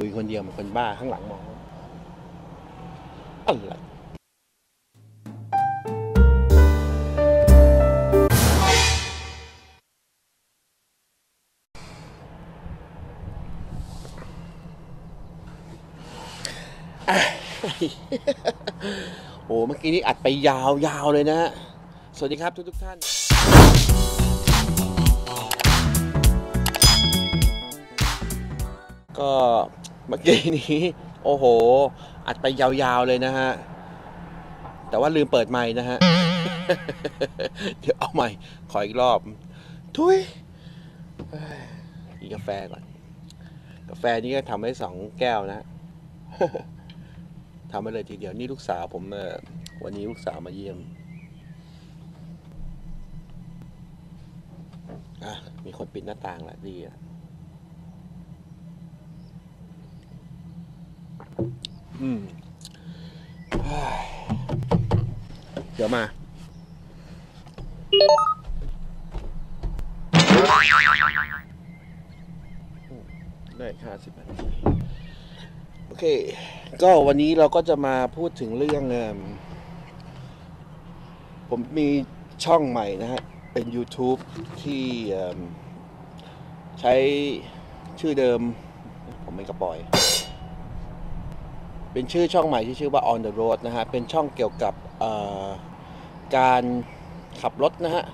คุยคนเดียวเหมือนคนบ้าข้างหลังมองอะไรอะโอ้เมื่อกี้นี้อัดไปยาวๆเลยนะฮะสวัสดีครับทุกทุกๆท่าน ก็ เมื่อกี้นี้ โอ้โห อัดไปยาวๆเลยนะฮะ แต่ว่าลืมเปิดไมค์นะฮะ เดี๋ยวเอาใหม่ ขออีกรอบ ทุยเอ้ยกินกาแฟก่อน กาแฟนี้ก็ทำไว้สองแก้วนะทำไปเลยทีเดียวนี่ลูกสาวผมวันนี้ลูกสาวมาเยี่ยมอะมีคนปิดหน้าต่างแหละดีอะ อืมเดี๋ยวมา ได้ค่าสิบนาทีโอเค ก็วันนี้เราก็จะมาพูดถึงเรื่องเผมมีช่องใหม่นะฮะ เป็น YouTube ที่ใช้ชื่อเดิม ผมไม่กระปล่อย เป็นชื่อช่องใหม่ที่ชื่อว่า On the Road นะฮะ เป็นช่องเกี่ยวกับการขับรถนะฮะ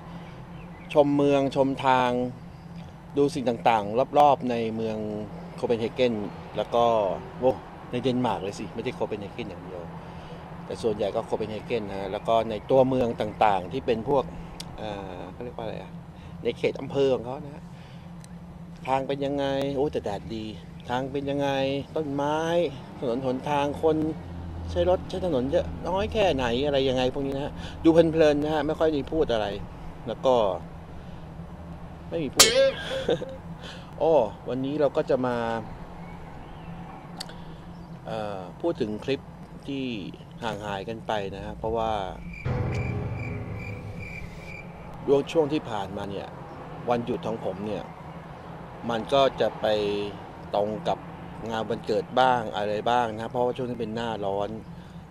ชมเมืองชมทางดูสิ่งต่างๆ รอบๆ ในเมืองโคเปนเฮเกนแล้วก็โอ้ในเดนมาร์กเลยสิ ไม่ใช่โคเปนเฮเกนอย่างเดียว แต่ส่วนใหญ่ก็โคเปนเฮเกนนะฮะแล้วก็ในตัวเมืองต่างๆ ที่เป็นพวกเอ่อเขาเรียกว่าอะไรอะในเขตอำเภอของเขานะฮะทางเป็นยังไง โอ้แต่แดดดี ทางเป็นยังไง ต้นไม้ถนนหนทางคนใช้รถใช้ถนนเยอะน้อยแค่ไหนอะไรยังไงพวกนี้นะฮะดูเพลินๆนะฮะไม่ค่อยมีพูดอะไร แล้วก็ ไม่มีพูดอ้อวันนี้เราก็จะมาพูดถึงคลิปที่ห่างหายกันไปนะฮะเพราะว่าช่วงที่ผ่านมาเนี่ย วันหยุดของผมเนี่ย มันก็จะไปตรงกับ งานวันเกิดบ้างอะไรบ้างนะเพราะว่าช่วงนี้เป็นหน้าร้อน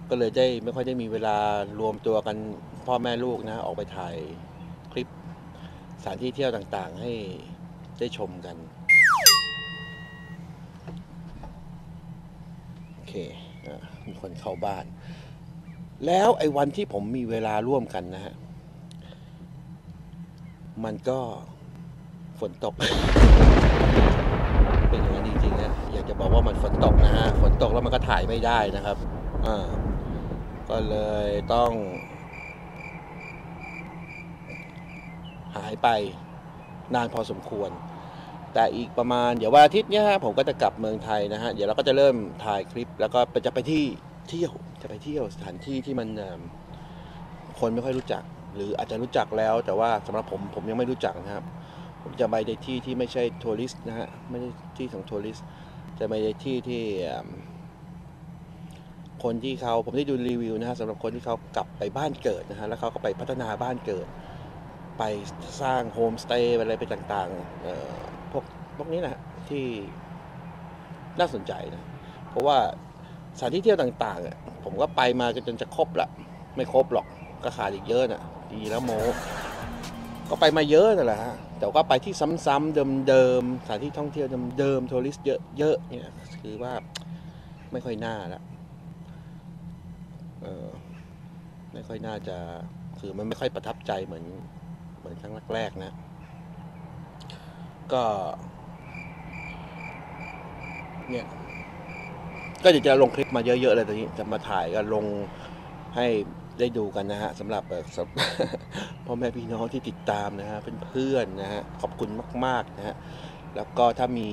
ก็เลยได้ไม่ค่อยได้มีเวลารวมตัวกันพ่อแม่ลูกนะออกไปถ่ายคลิปสถานที่เที่ยวต่างๆ ให้ได้ชมกันโอเคมีคนเข้าบ้าน แล้วไอ้วันที่ผมมีเวลาร่วมกันนะฮะมันก็ฝนตก เป็นอย่างนั้นจริงๆนะอยากจะบอกว่ามันฝนตกนะฮะฝนตกแล้วมันก็ถ่ายไม่ได้นะครับอ่าก็เลยต้อง หายไปนานพอสมควร แต่อีกประมาณเดี๋ยววันอาทิตย์เนี้ยฮะผมก็จะกลับเมืองไทยนะฮะเดี๋ยวเราก็จะเริ่มถ่ายคลิป แล้วก็จะไปที่เที่ยวจะไปเที่ยวสถานที่ที่มันคนไม่ค่อยรู้จัก หรืออาจจะรู้จักแล้วแต่ว่าสำหรับผมผมยังไม่รู้จักนะครับ ผมจะไปในที่ที่ไม่ใช่ทัวริสต์นะฮะ ไม่ใช่ที่ของทัวริสต์ จะไปในที่ที่คนที่เขาผมได้ดูรีวิวนะฮะสำหรับคนที่เขากลับไปบ้านเกิดนะฮะ แล้วเขาก็ไปพัฒนาบ้านเกิด ไปสร้างโฮมสเตย์อะไรไปต่างๆเออพวกพวกนี้นะฮะที่น่าสนใจนะ เพราะว่าสถานที่เที่ยวต่างๆผมก็ไปมาจนจะครบละ ไม่ครบหรอกก็ขาดอีกเยอะน่ะ ดีแล้วโม ก็ไปมาเยอะนั่นแหละฮะแต่ว่าไปที่ซ้ำๆเดิมๆสถานที่ท่องเที่ยวเดิมๆ tourist เยอะๆเนี่ยคือว่าไม่ค่อยน่าละเออไม่ค่อยน่าจะคือมันไม่ค่อยประทับใจเหมือนเหมือนครั้งแรกๆนะ ก็ เนี่ยก็เดี๋ยวจะลงคลิปมาเยอะๆเลยตอนนี้จะมาถ่ายก็ลงให้ ได้ดูกันนะฮะสำหรับพ่อแม่พี่น้องที่ติดตามนะฮะเพื่อนๆนะฮะขอบคุณมาก ๆนะฮะแล้วก็ถ้ามี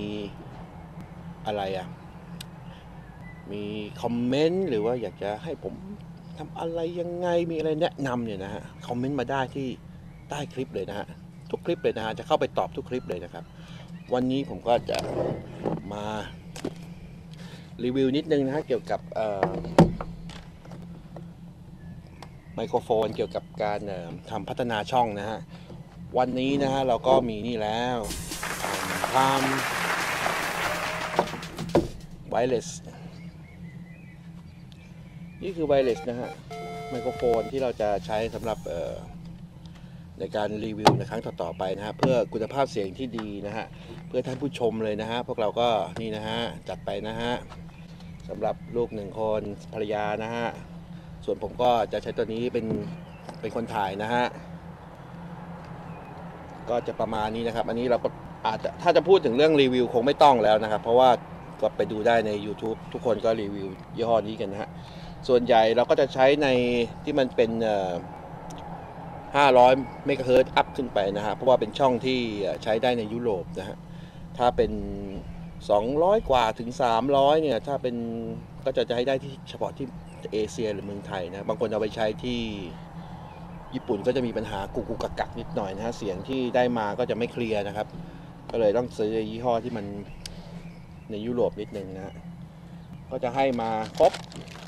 อะไรอะมีคอมเมนต์หรือว่าอยากจะให้ผมทำอะไรยังไงมีอะไรแนะนำเนี่ยนะฮะคอมเมนต์มาได้ที่ใต้คลิปเลยนะฮะทุกคลิปเลยนะฮะจะเข้าไปตอบทุกคลิปเลยนะครับ วันนี้ผมก็จะมารีวิวนิดนึงนะฮะเกี่ยวกับ ไมโครโฟนเกี่ยวกับการทำพัฒนาช่องนะฮะ วันนี้นะฮะเราก็มีนี่แล้วทำไวเลสนี่คือไวเลสนะฮะ ไมโครโฟนที่เราจะใช้สำหรับในการรีวิวในครั้งต่อๆไปนะฮะ เพื่อคุณภาพเสียงที่ดีนะฮะ เพื่อท่านผู้ชมเลยนะฮะ พวกเราก็นี่นะฮะ จัดไปนะฮะสำหรับลูกหนึ่งคนภรรยานะฮะ ส่วนผมก็จะใช้ตัวนี้เป็นเป็นคนถ่ายนะฮะ ก็จะประมาณนี้นะครับ อันนี้เราก็อาจจะถ้าจะพูดถึงเรื่องรีวิวคงไม่ต้องแล้วนะครับ เพราะว่าก็ไปดูได้ใน YouTube ทุกคนก็รีวิวยี่ห้อนี้กันนะฮะ ส่วนใหญ่เราก็จะใช้ในที่มันเป็น500เมกะเฮิรตซ์อัพขึ้นไปนะฮะ เพราะว่าเป็นช่องที่ใช้ได้ในยุโรปนะฮะ ถ้าเป็น 200 กว่าถึง 300 เนี่ย ถ้าเป็นก็จะจะให้ได้ที่เฉพาะที่ เอเชียหรือเมืองไทยนะบางคนเอาไปใช้ที่ญี่ปุ่นก็จะมีปัญหากุกกุกกักกักนิดหน่อยนะฮะเสียงที่ได้มาก็จะไม่เคลียร์นะครับ ก็เลยต้องซื้อยี่ห้อที่มันในยุโรปนิดนึงนะก็จะให้มาครบ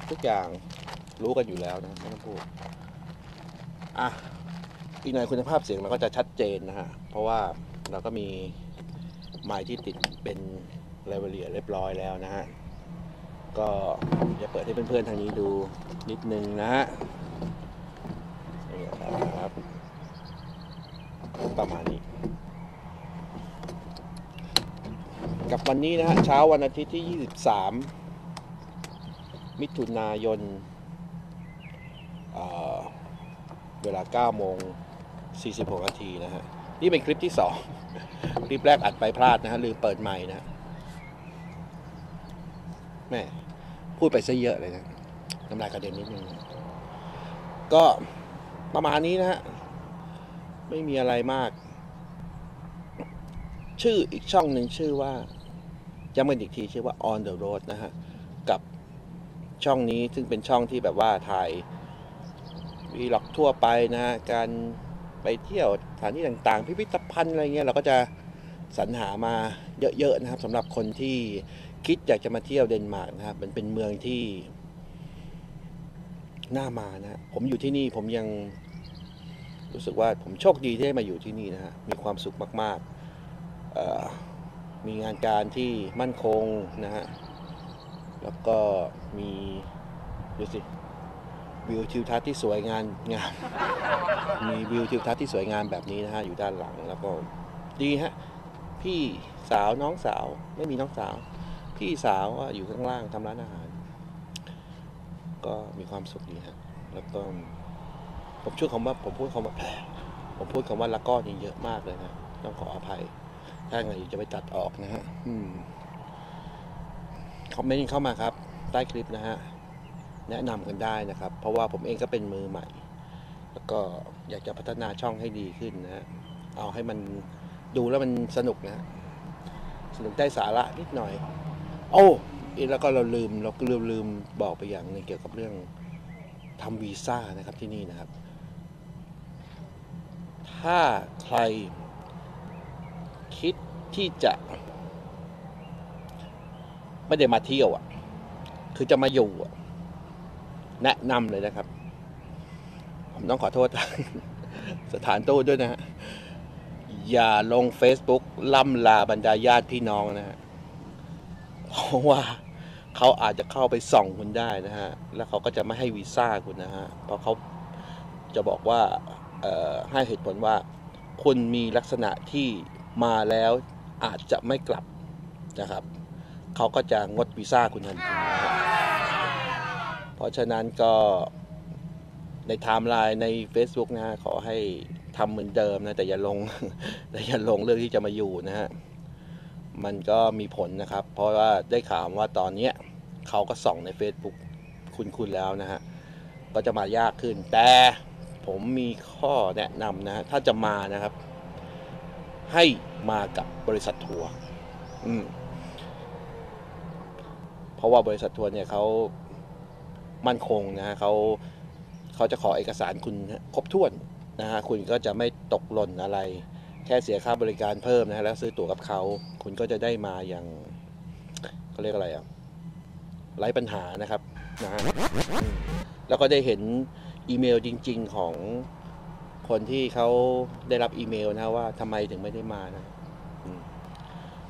ทุกอย่างรู้กันอยู่แล้วนะไม่ต้องพูดอะอีกหน่อยคุณภาพเสียงเราก็จะชัดเจนนะฮะเพราะว่าเราก็มีไมค์ที่ติดเป็นเลเวลเลียเรียบร้อยแล้วนะฮะ ก็จะเปิดให้เพื่อนๆทางนี้ดูนิดนึงนะฮะนี่ครับ ประมาณนี้ กับวันนี้นะฮะเช้าวันอาทิตย์ที่ 23 มิถุนายนเเวลา 9 โมง 46 นาทีนะฮะ นี่เป็นคลิปที่ 2 คลิปแรกอัดไปพลาดนะฮะลืมเปิดใหม่นะ แม่พูดไปซะเยอะเลยนะน้ำลายกระเด็นนิดนึงก็ประมาณนี้นะฮะไม่มีอะไรมาก ชื่ออีกช่องหนึ่งชื่อว่าย้ำกันอีกทีชื่อว่า on the road นะฮะ กับช่องนี้ซึ่งเป็นช่องที่แบบว่าถ่ายวีล็อกทั่วไปนะฮะ การไปเที่ยวสถานที่ต่างๆ พิพิธภัณฑ์อะไรเงี้ยเราก็จะ สรรหามาเยอะๆนะครับสำหรับคนที่คิดอยากจะมาเที่ยวเดนมาร์กนะครับ มันเป็นเมืองที่น่ามานะผมอยู่ที่นี่ผมยังรู้สึกว่าผมโชคดีที่ได้มาอยู่ที่นี่นะฮะมีความสุขมากๆ มีงานการที่มั่นคงนะฮะแล้วก็มีดูสิวิวทิวทัศน์ที่สวยงามงามมีวิวทิวทัศน์ที่สวยงามแบบนี้นะฮะอยู่ด้านหลังแล้วก็ดีฮะ พี่สาวน้องสาวไม่มีน้องสาว พี่สาวก็อยู่ข้างล่างทำร้านอาหาร ก็มีความสุขดีฮะแล้วก็ผมช่วยคำว่าผมพูดคำว่าผมพูดคำว่าละก้อนี่เยอะมากเลยนะต้องขออภัย ถ้าไงจะไปตัดออกนะฮะคอมเมนต์เข้ามาครับ ใต้คลิปนะฮะแนะนำกันได้นะครับ เพราะว่าผมเองก็เป็นมือใหม่ แล้วก็อยากจะพัฒนาช่องให้ดีขึ้นนะฮะเอาให้มัน ดูแล้วมันสนุกนะฮะสนุกได้สาระนิดหน่อย โอ้แล้วก็เราลืมเราลืมลืมบอกไปอย่างนึงเกี่ยวกับเรื่องทำวีซ่านะครับที่นี่นะครับ ถ้าใครคิดที่จะ ไม่ได้มาเที่ยวอะ คือจะมาอยู่อะ แนะนำเลยนะครับ ผมต้องขอโทษสถานทูตด้วยนะฮะ อย่าลง Facebook ล่ำลาบรรดาญาติพี่น้องนะฮะเพราะว่าเขาอาจจะเข้าไปส่องคุณได้นะฮะ แล้วเขาก็จะไม่ให้วีซ่าคุณนะฮะ เพราะเขาจะบอกว่าให้เหตุผลว่า คุณมีลักษณะที่มาแล้วอาจจะไม่กลับนะครับ เขาก็จะงดวีซ่าคุณทันทีนะฮะเพราะฉะนั้นก็ในไทม์ไลน์ใน Facebook นะฮะขอให้ ทำเหมือนเดิมนะแต่อย่าลงแต่อย่าลงเรื่องที่จะมาอยู่นะฮะมันก็มีผลนะครับ เพราะว่าได้ข่าวว่าตอนเนี้ยเขาก็ส่องใน Facebook คุณคุณแล้วนะฮะก็จะมายากขึ้น แต่ผมมีข้อแนะนำนะฮะถ้าจะมานะครับ ให้มากับบริษัททัวร์อืมเพราะว่าบริษัททัวร์เนี่ยเขามั่นคงนะฮะเขาเขาจะขอเอกสารคุณครบถ้วน นะฮะคุณก็จะไม่ตกหล่นอะไร แค่เสียค่าบริการเพิ่มนะฮะแล้วซื้อตั๋วกับเขาคุณก็จะได้มาอย่างเขาเรียกอะไรอะไร้ปัญหานะครับนะฮะแล้วก็ได้เห็นอีเมลจริง ๆ ของคนที่เขาได้รับอีเมลนะว่าทำไมถึงไม่ได้มานะ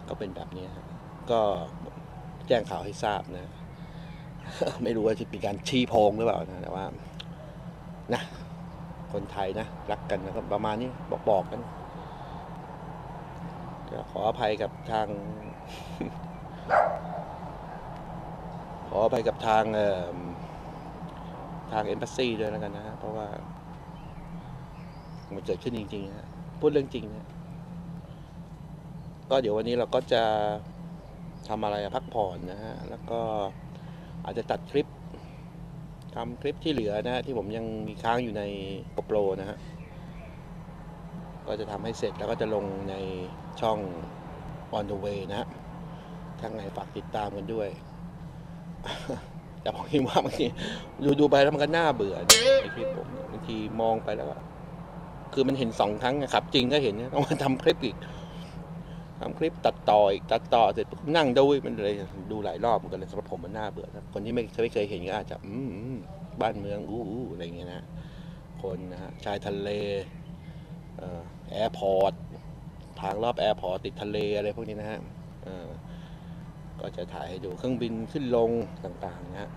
ก็เป็นแบบนี้ก็แจ้งข่าวให้ทราบนะ ไม่รู้ว่าจะเป็นการชี้โพงหรือเปล่านะแต่ว่า นะ คนไทยนะ รักกันนะครับประมาณนี้บอกบอกกันขออภัยกับทาง ขออภัยกับทางเอ่อทางเอ็มบัสซีด้วยแล้วกันนะฮะเพราะว่า มันเกิดขึ้นจริงๆนะพูดเรื่องจริงนะก็เดี๋ยววันนี้เราก็จะทำอะไรพักผ่อนนะฮะ แล้วก็อาจจะตัดคลิป ทำคลิปที่เหลือนะฮะที่ผมยังมีค้างอยู่ในโปรนะฮะก็จะทำให้เสร็จแล้วก็จะลงในช่อง on the way นะฮะข้างในฝากติดตามกันด้วย แต่ผมคิดว่าบางทีดูดูไปแล้วมันก็น่าเบื่อนะในคลิปผมบางทีมองไปแล้วก็คือมันเห็นสองครั้งอะครับ จริงก็เห็นนะต้องมาทำคลิปอีก ทำคลิปตัดต่ออีกตัดต่อเสร็จนั่งดูมันเลยดูหลายรอบเหมือนกันเลยสำหรับผมมันน่าเบื่อนะคนที่ไม่ไม่เคยเห็นก็อาจจะอืมบ้านเมืองอู้อะไรอย่างเงี้ยนะคนนะฮะชายทะเลairport ทางรอบ airport ติดทะเลอะไรพวกนี้นะฮะเอ่อก็จะถ่ายให้ดูเครื่องบินขึ้นลงต่างๆนะฮะ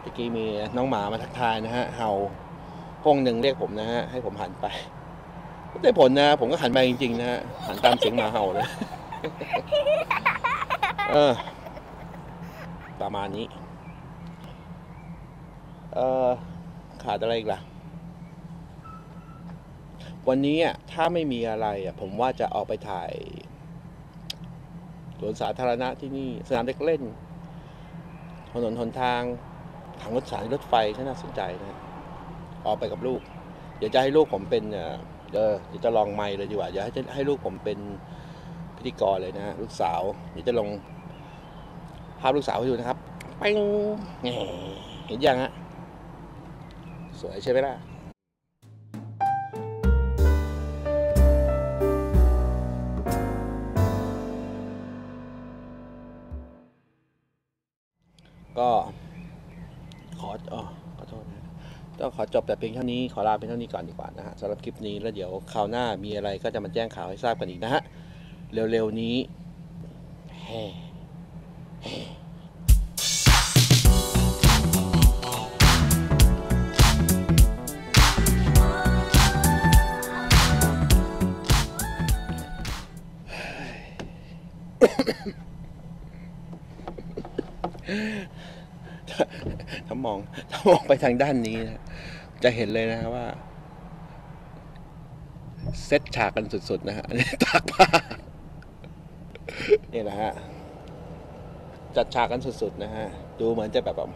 เมื่อกี้มีน้องหมามาทักทายนะฮะเห่าโฮ่งหนึ่งเรียกผมนะฮะให้ผมหันไป ได้ผลนะ ผมก็หันไปจริงๆนะฮะหันตามเสียงหมาเห่าเลยเออประมาณนี้ เออขาดอะไรอีกล่ะ วันนี้อะถ้าไม่มีอะไรอะ ผมว่าจะออกไปถ่ายสวนสาธารณะที่นี่ สนามเด็กเล่น ถนนหนทาง ทางรถสายรถไฟก็น่าสนใจนะ ออกไปกับลูก เดี๋ยวจะให้ลูกผมเป็นเอ่อ เออเดี๋ยวจะลองไมค์เลยดีกว่าเดี๋ยวให้ให้ลูกผมเป็นพิธีกรเลยนะลูกสาวเดี๋ยวจะลงภาพลูกสาวให้ดูนะครับปิ้งเห็นยังฮะสวยใช่ไหมล่ะก็ขออ๋อขอโทษนะ ต้องขอจบแต่เพียงเท่านี้ขอลาเป็นเท่านี้ก่อนดีกว่านะฮะสำหรับคลิปนี้แล้วเดี๋ยวคราวหน้ามีอะไรก็จะมาแจ้งข่าวให้ทราบกันอีกนะฮะเร็วๆนี้ แฮ่ามองถ้ามองไปทางด้านนี้นะจะเห็นเลยนะว่า เซตฉากกันสุดๆนะฮะอันนี้ตากผ้านี่แหละฮะจัดฉากกันสุดๆนะฮะ ดูเหมือนจะแบบแบบ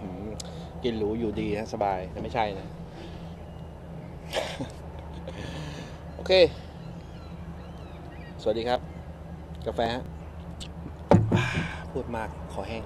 กินหรูอยู่ดีนะสบายแต่ไม่ใช่นะ โอเค สวัสดีครับ กาแฟฮะพูดมากขอแห้ง